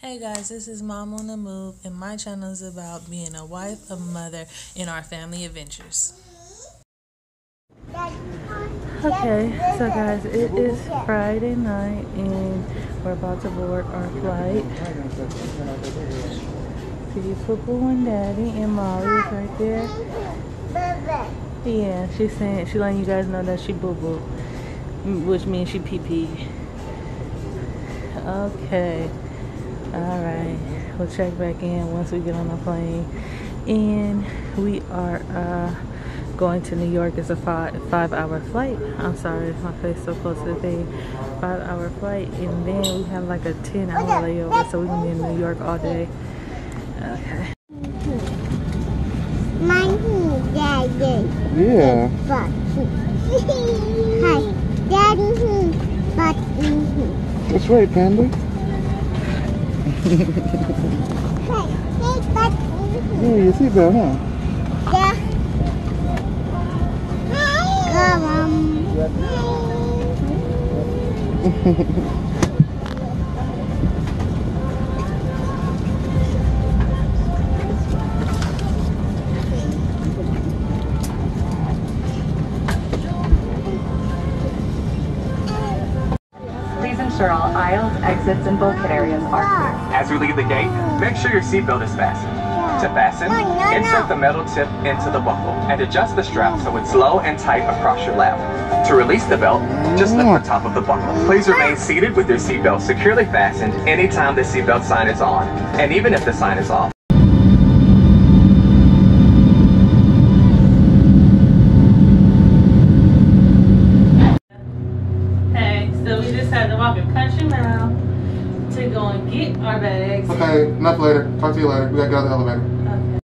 Hey guys, this is Mom on the Move, and my channel is about being a wife, a mother, in our family adventures. Okay, so guys, it is Friday night, and we're about to board our flight. See Pooh and Daddy, and Molly is right there. Yeah, she's saying, she letting you guys know that she boo boo, which means she pee pee. Okay. All right. We'll check back in once we get on the plane. And we are uh, going to New York. It's a five five hour flight. I'm sorry, my face so close to the thing. Five hour flight, and then we have like a 10 hour layover, so we're gonna be in New York all day. Okay. My Daddy. Yeah. Hi, Daddy. But That's right, Panda. Yeah, your seatbelt, huh? Yeah. Come on. Ensure all aisles, exits, and bulkhead areas are clear. As we leave the gate, make sure your seatbelt is fastened. To fasten, No, no, insert the metal tip into the buckle and adjust the strap so it's low and tight across your lap. To release the belt, just lift the top of the buckle. Please remain seated with your seatbelt securely fastened anytime the seatbelt sign is on, and even if the sign is off. So we just had to walk a country mile to go and get our bags. Okay, enough later. Talk to you later. We gotta get out of the elevator.